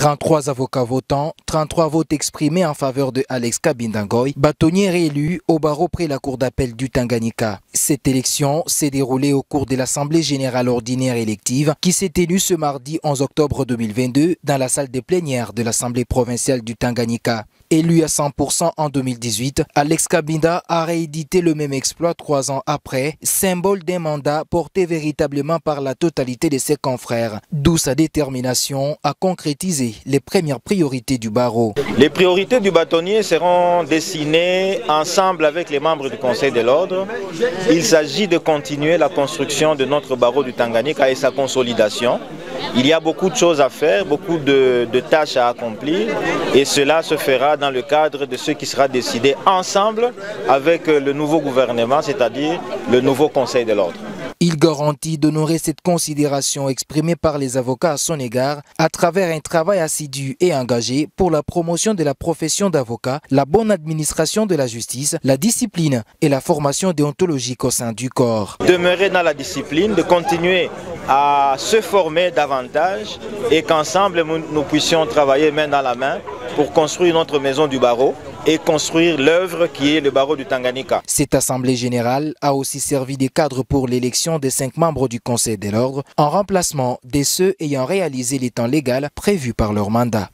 33 avocats votants, 33 votes exprimés en faveur de Alex Kabindangoy, bâtonnier réélu au barreau près la cour d'appel du Tanganyika. Cette élection s'est déroulée au cours de l'Assemblée générale ordinaire élective qui s'est tenue ce mardi 11 octobre 2022 dans la salle des plénières de l'Assemblée provinciale du Tanganyika. Élu à 100% en 2018, Alex Kabinda a réédité le même exploit trois ans après, symbole d'un mandat porté véritablement par la totalité de ses confrères, d'où sa détermination à concrétiser les premières priorités du barreau. Les priorités du bâtonnier seront dessinées ensemble avec les membres du Conseil de l'Ordre. Il s'agit de continuer la construction de notre barreau du Tanganyika et sa consolidation. Il y a beaucoup de choses à faire, beaucoup de, de tâches à accomplir et cela se fera dans le cadre de ce qui sera décidé ensemble avec le nouveau gouvernement, c'est-à-dire le nouveau Conseil de l'Ordre. Il garantit d'honorer cette considération exprimée par les avocats à son égard à travers un travail assidu et engagé pour la promotion de la profession d'avocat, la bonne administration de la justice, la discipline et la formation déontologique au sein du corps. Demeurer dans la discipline, de continuer à se former davantage et qu'ensemble nous puissions travailler main dans la main pour construire notre maison du barreau et construire l'œuvre qui est le barreau du Tanganyika. Cette assemblée générale a aussi servi de cadre pour l'élection des cinq membres du Conseil de l'ordre en remplacement de ceux ayant réalisé les temps légal prévus par leur mandat.